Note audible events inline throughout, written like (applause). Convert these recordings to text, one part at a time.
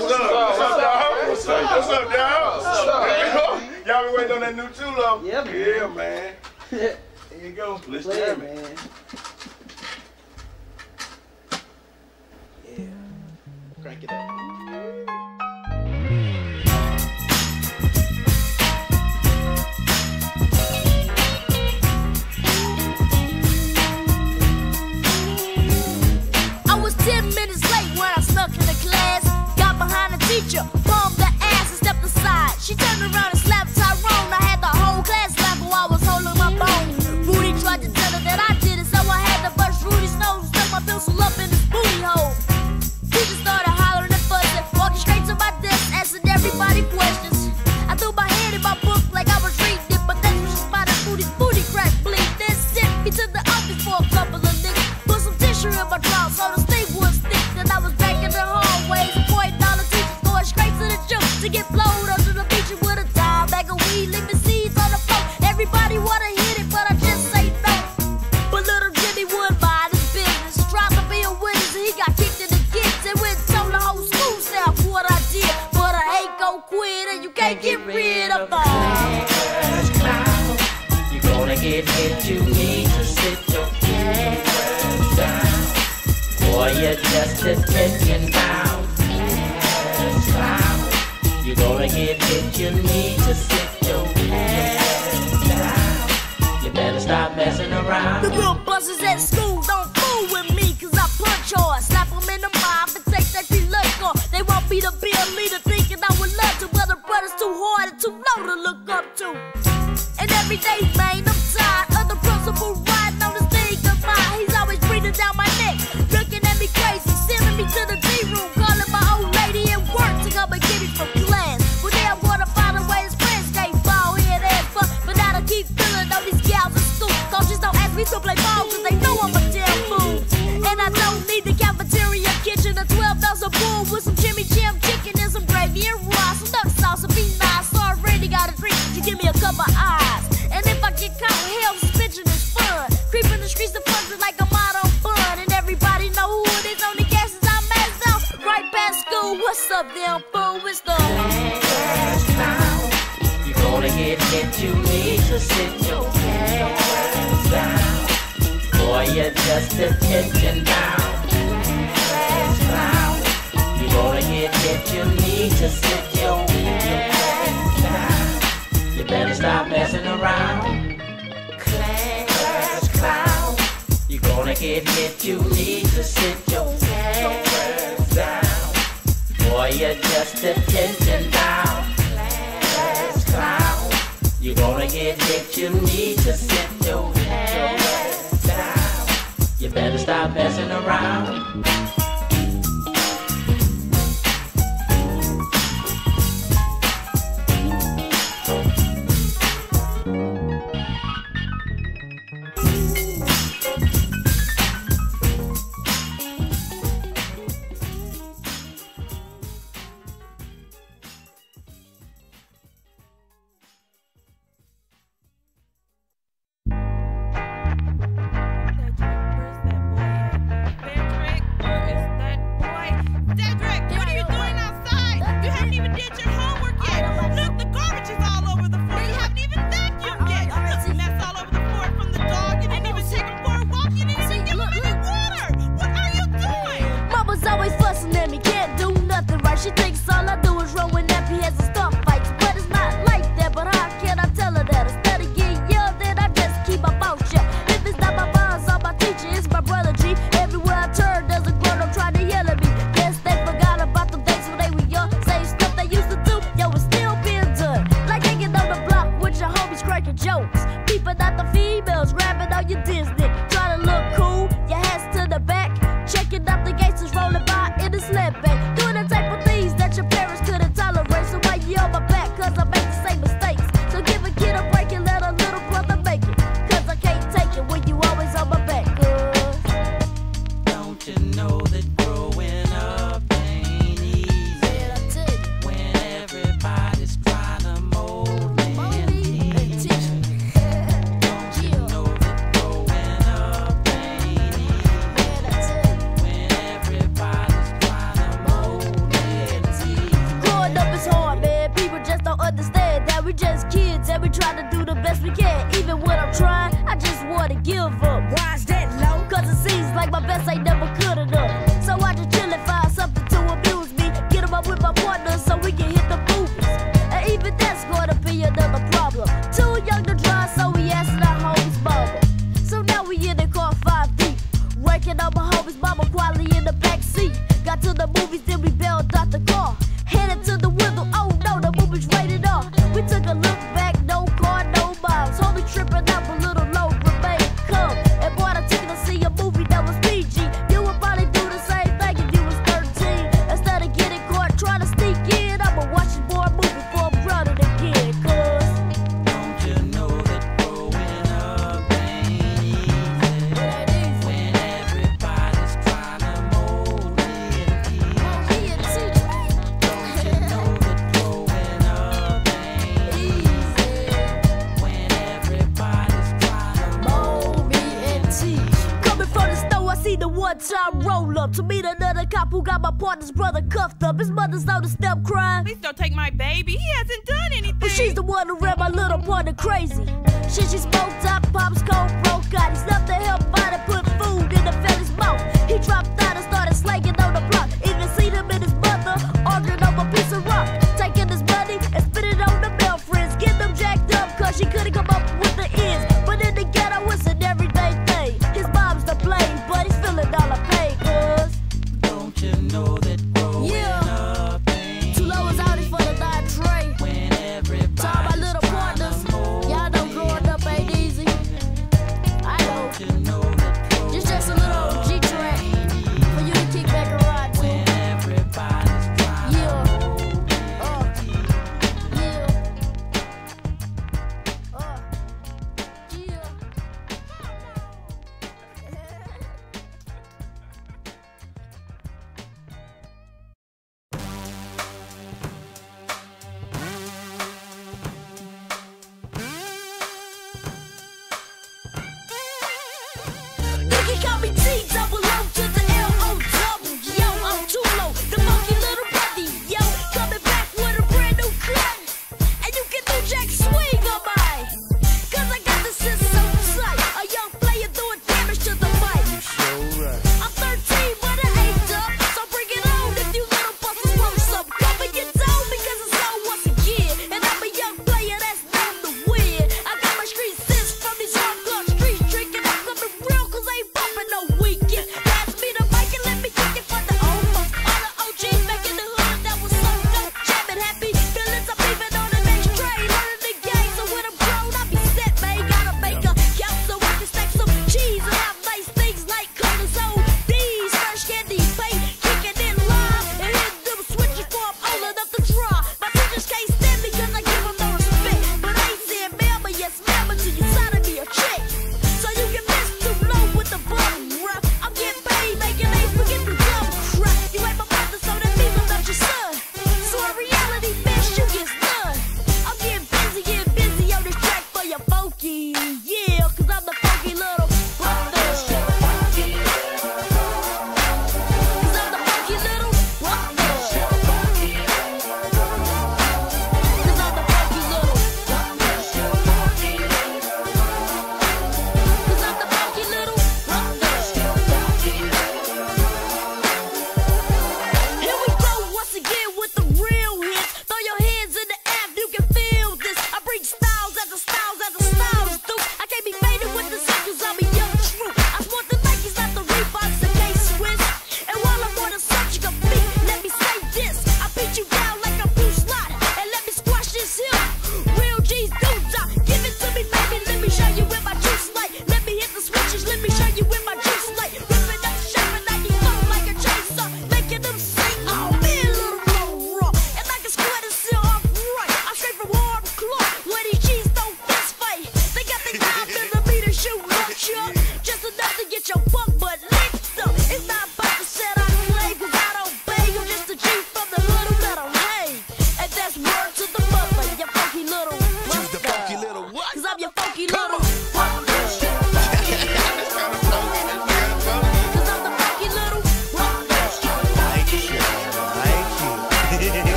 What's up? What's up, dog? What's up, What's up, dog? Y'all been waiting on that new tune, love. Yeah, man. (laughs) Yeah, man. There you go. Let's Play jam it, man. Yeah. Crank it up. She turned around and slapped. gonna get hit, you need to sit your ass down. You better stop messing around. The real buses at school don't fool with me, cause I punch hard. Slap them in the mouth and take that look off. They want me to be a leader, thinking I would love to, but the brother's too hard and too low to look up to. And every day, man, I'm tired What's up them boo? It's the class clown. You're gonna get hit, you need to sit your ass down. Boy, you're just a pigeon down. Class clown. You're gonna get hit, you need to sit your ass down. You better stop messing around. Class clown. You're gonna get hit, you need to sit boy, you're just a tension now. Class clown. You're gonna get hit, you need to sit for rip my little boy, the crazy. Shit, she's spoke up, pops cold.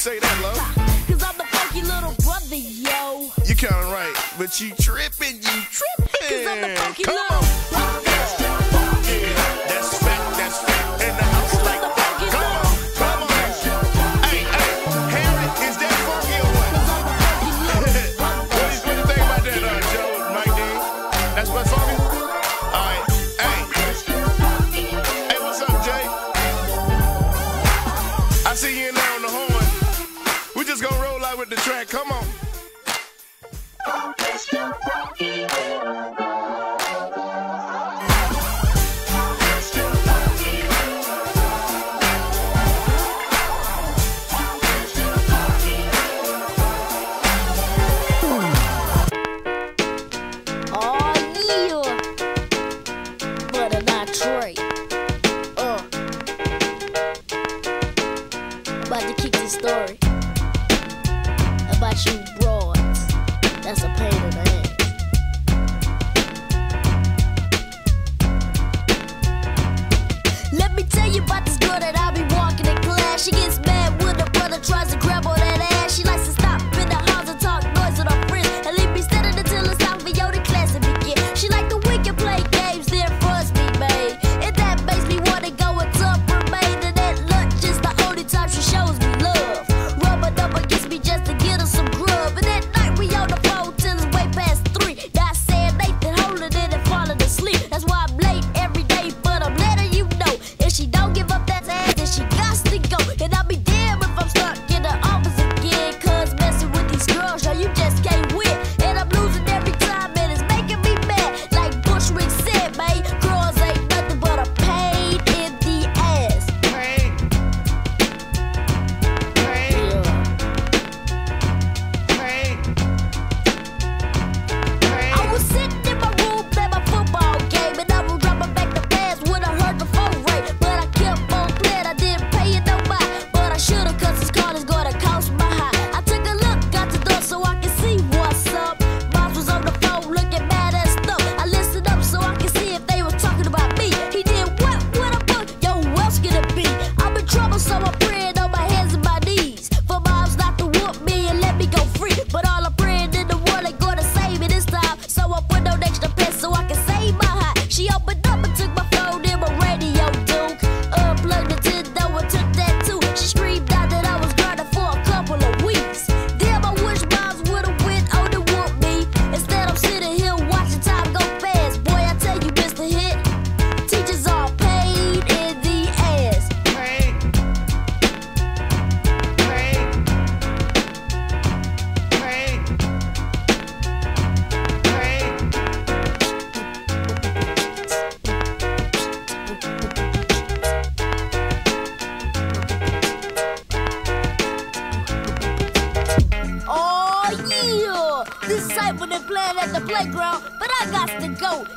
say that, low? Cause I'm the funky little brother, yo. You counting right, but you tripping, you tripping. Cause I'm the funky Come little on.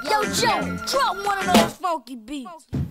yo, yo, drop one of those funky beats.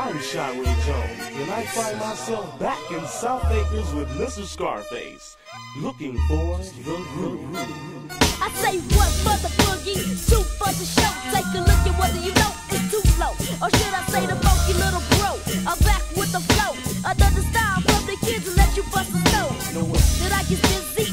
I'm Shiree Jones, and I find myself back in South Acres with Mr. Scarface, looking for the groove. I say what for the boogie, two for the show, take a look at whether you know it's too low, or should I say the funky little bro, I'm back with the flow, another style from the kids and let you bust a snow. Did I get busy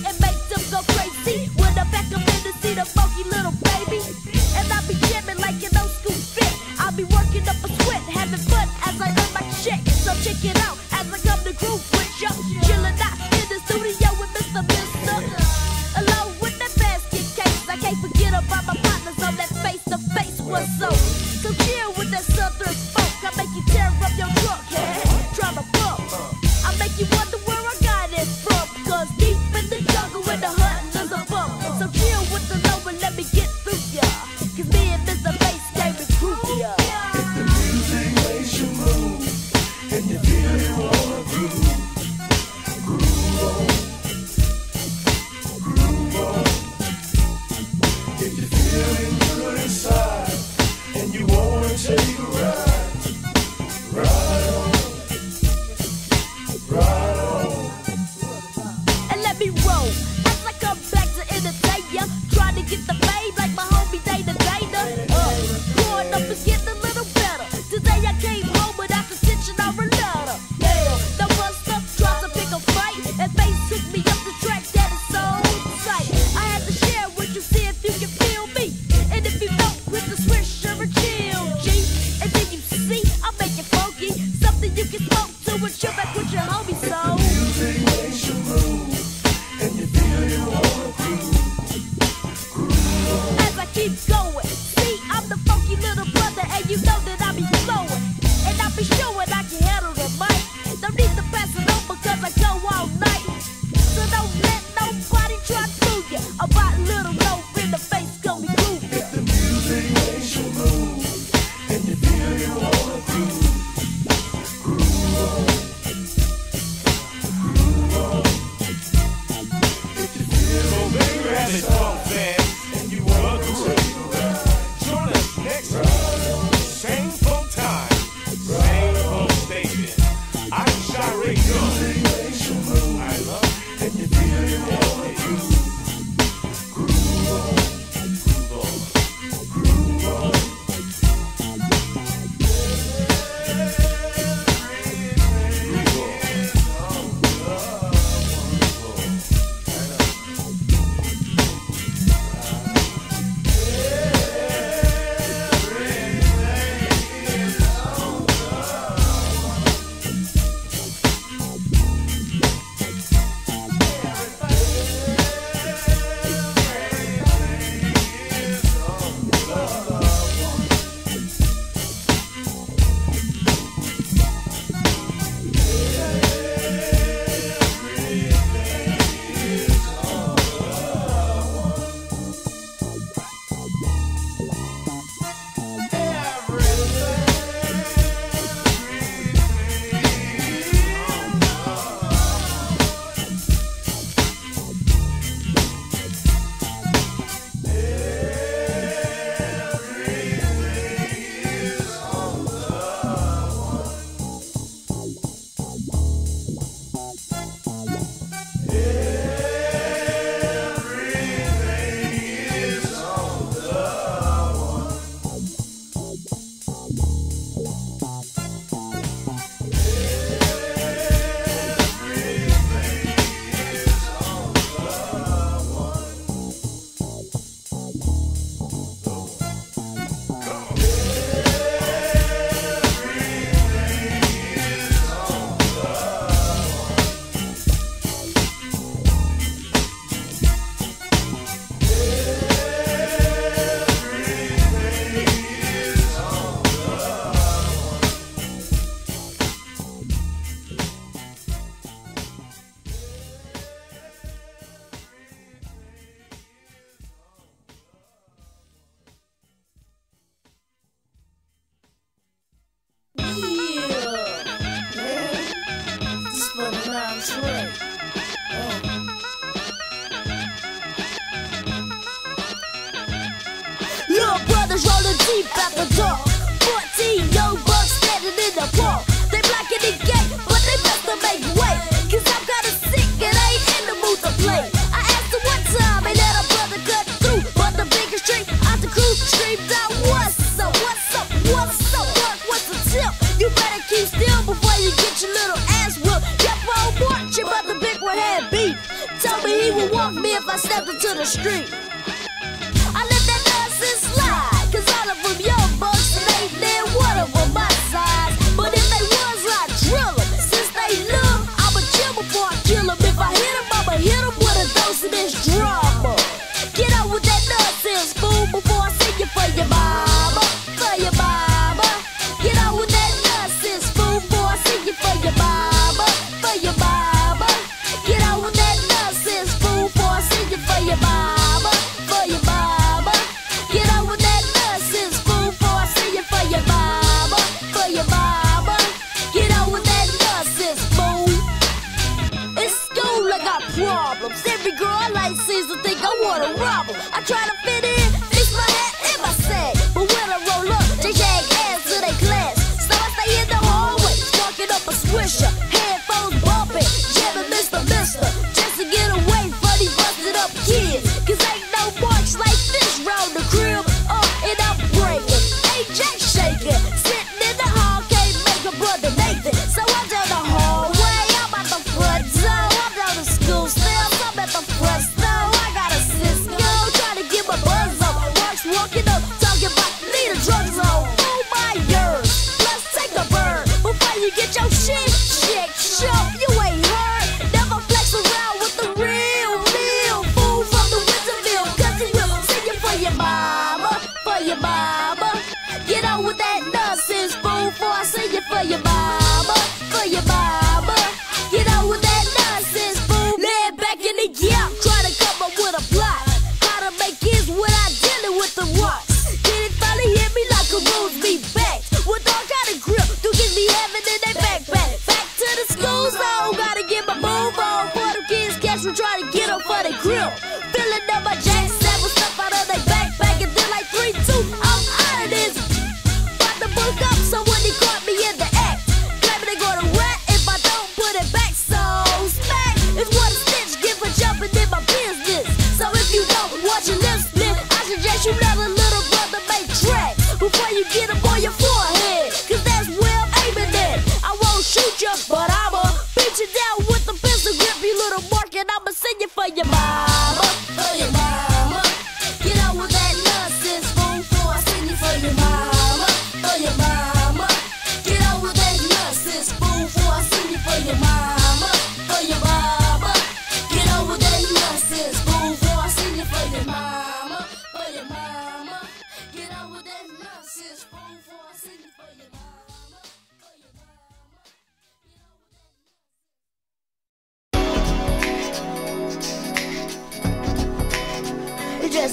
nothing to the street.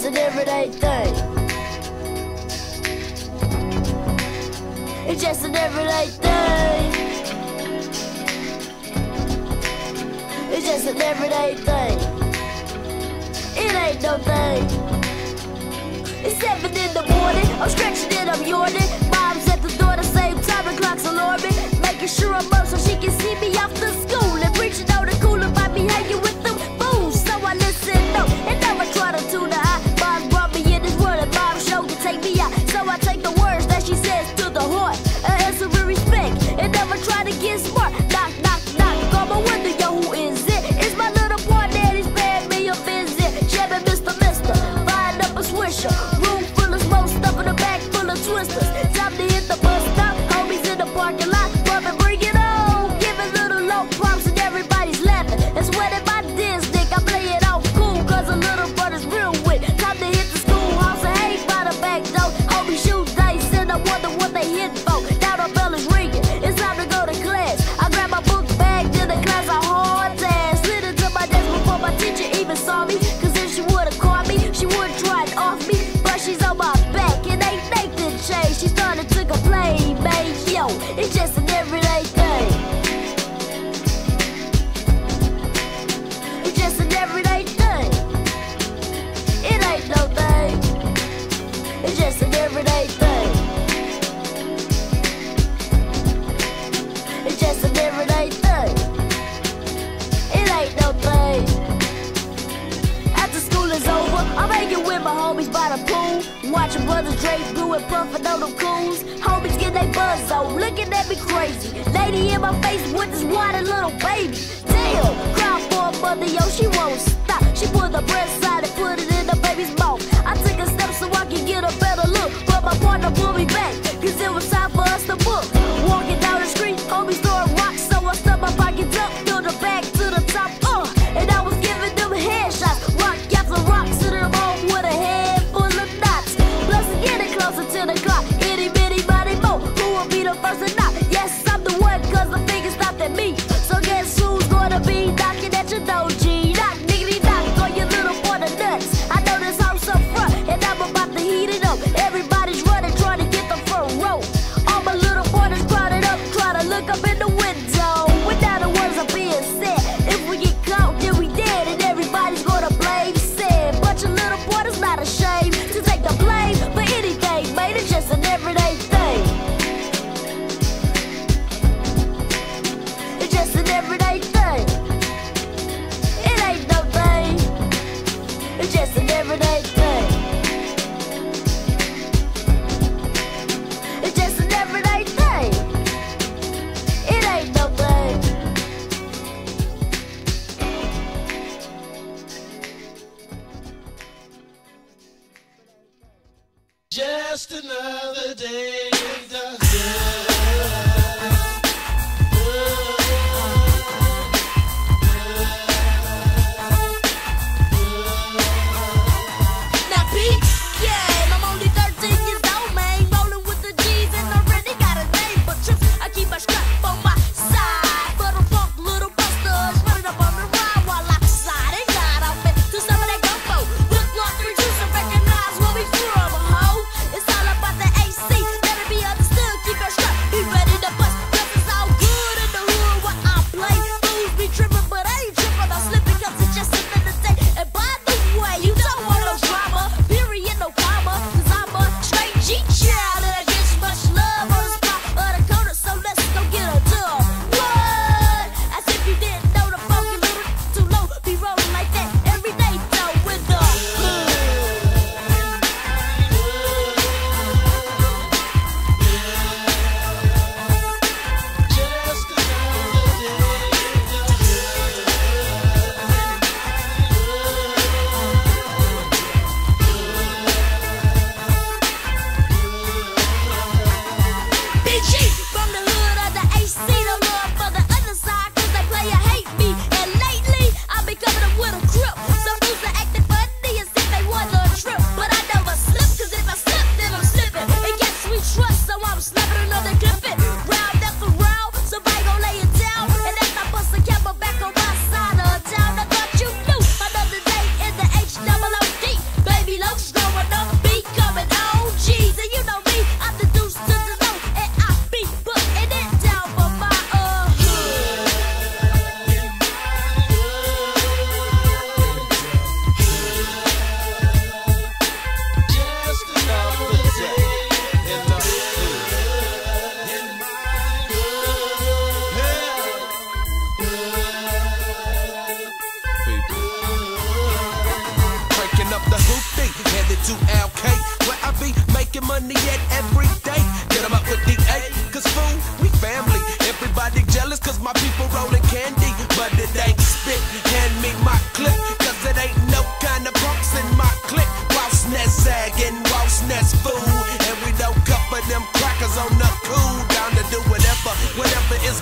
an everyday thing. It's just an everyday thing. It's just an everyday thing. It ain't no thing. It's seven in the morning. I'm stretching it, I'm yawning. Mom's at the door the same time, the clock's alarming. Making sure I'm up so she can see me after school and preaching all the cooler about me hanging with try to get smart.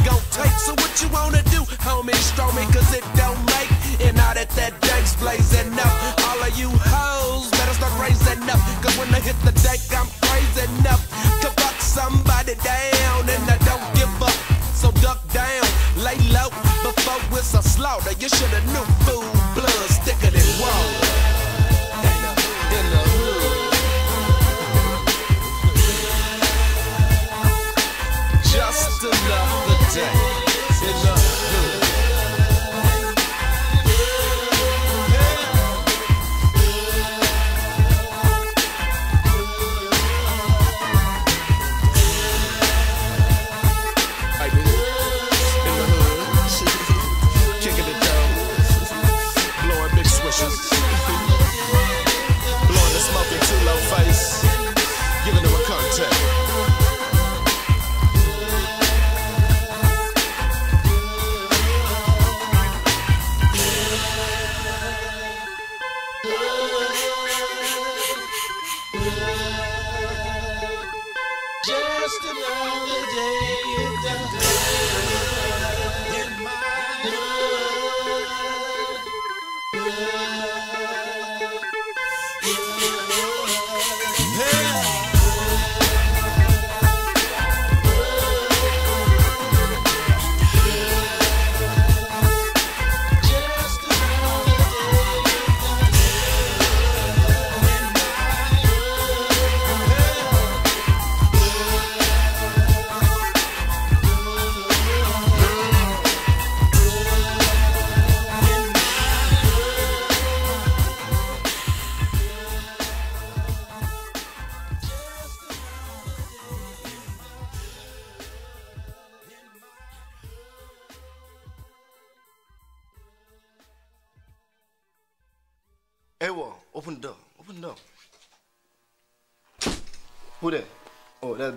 gon' take. So what you wanna do, homie? Stroll me, cause it don't make. And now that that deck's blazing up,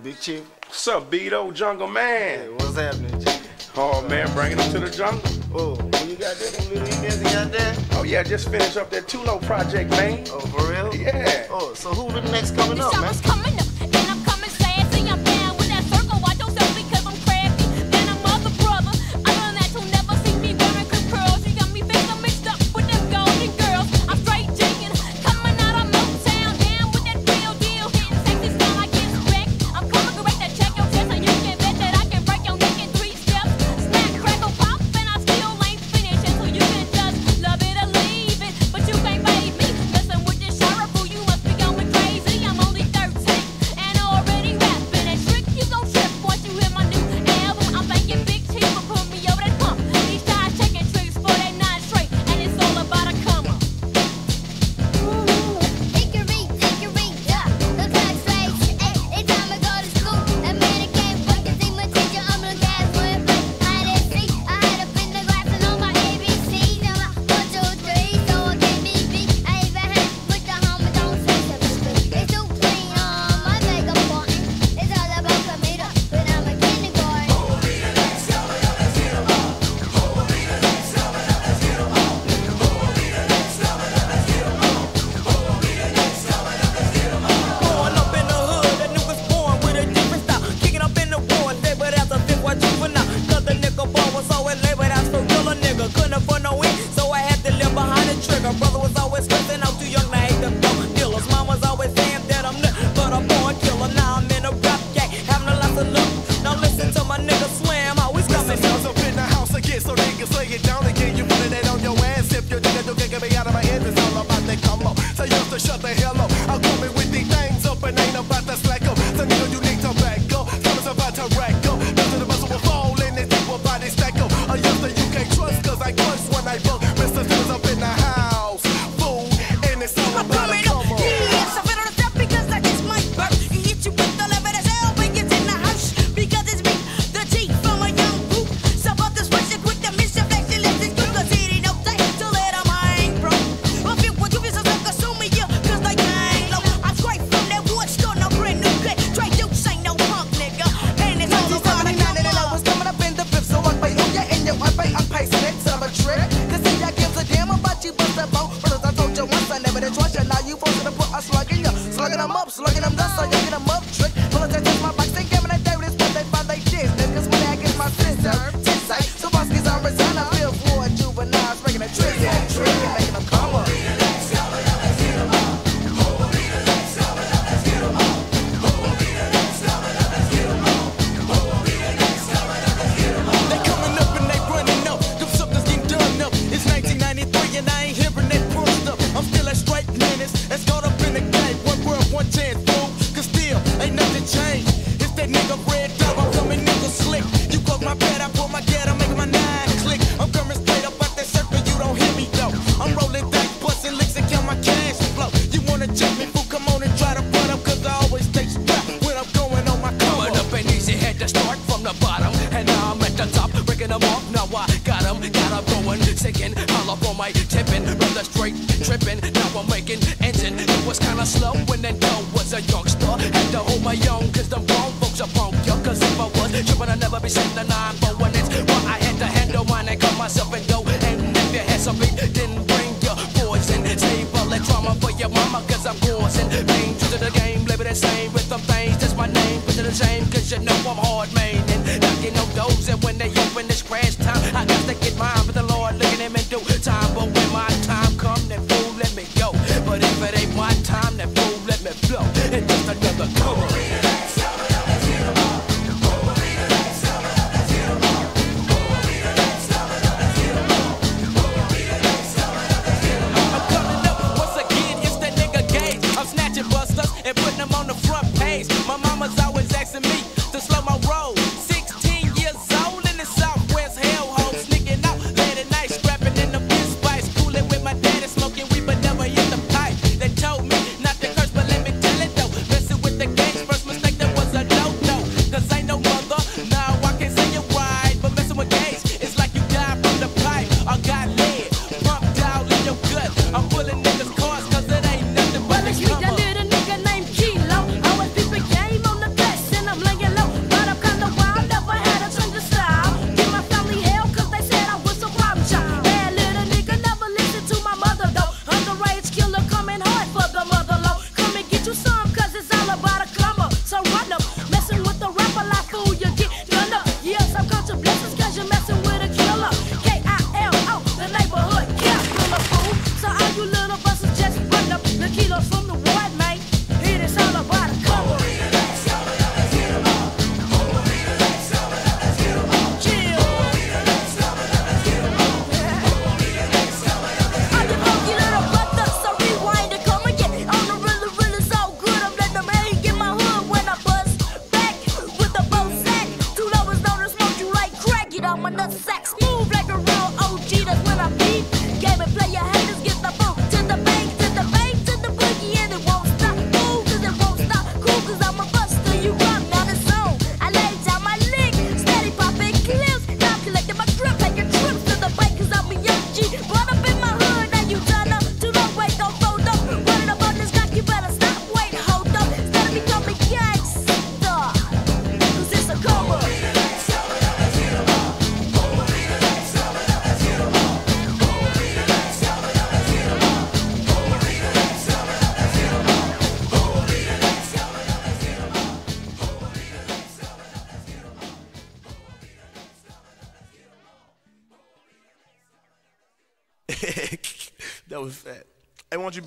Big Chief. What's up, Beto? Jungle Man. Hey, what's happening, Chief? Oh, man, bringing them to the jungle. Oh, when you got that, little emails you got that? Oh, yeah, just finished up that 2 Low project, man. Oh, for real? Yeah. Oh, so who the next coming up, man? coming up.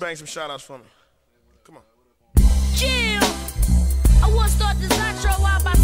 bang some shout outs for me. Come on. Jill, I want to start this outro out by